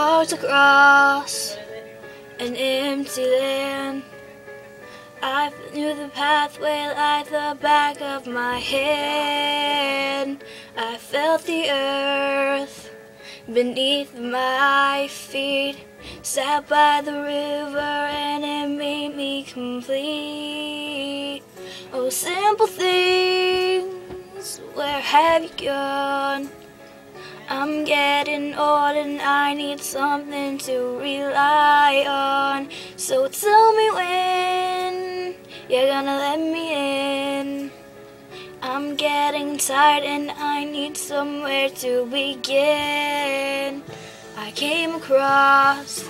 walked across an empty land. I knew the pathway like the back of my hand. I felt the earth beneath my feet. Sat by the river and it made me complete. Oh, simple things, where have you gone? I'm getting old and I need something to rely on. So tell me when you're gonna let me in. I'm getting tired and I need somewhere to begin. I came across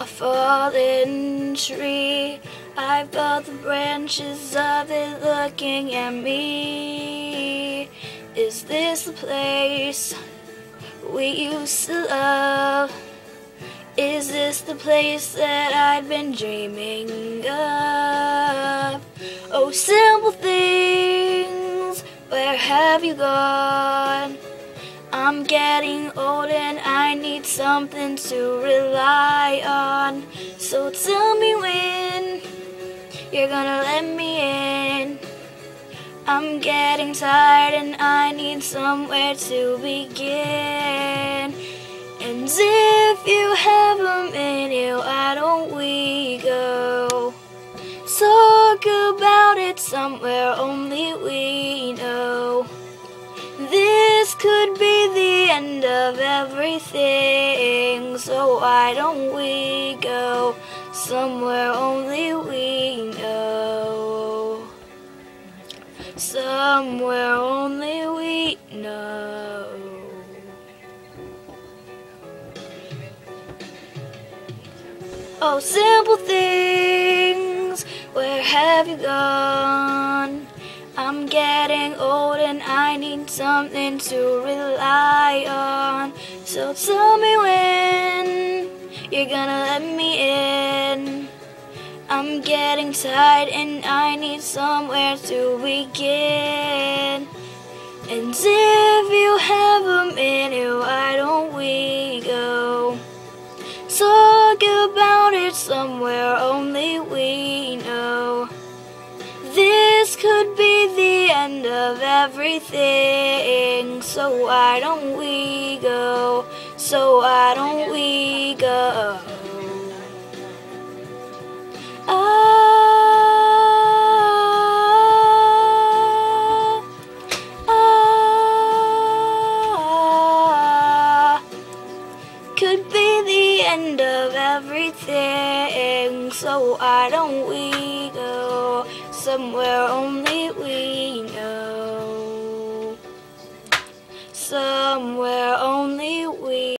a fallen tree. I felt the branches of it looking at me. Is this the place we used to love? Is this the place that I'd been dreaming of? Oh, simple things, where have you gone? I'm getting old and I need something to rely on. So tell me when you're gonna let me in. I'm getting tired and I need somewhere to begin. And if you have a minute, why don't we go? Talk about it somewhere only we know. This could be the end of everything, so why don't we go somewhere only we know? Somewhere only we know. Oh, simple things, where have you gone? I'm getting old and I need something to rely on. So tell me when you're gonna let me in. I'm getting tired and I need somewhere to begin. And if you have a minute, why don't we go? Talk about it somewhere only we know. This could be the end of everything, so why don't we go? So why don't we go? Everything, so I don't we go? Somewhere only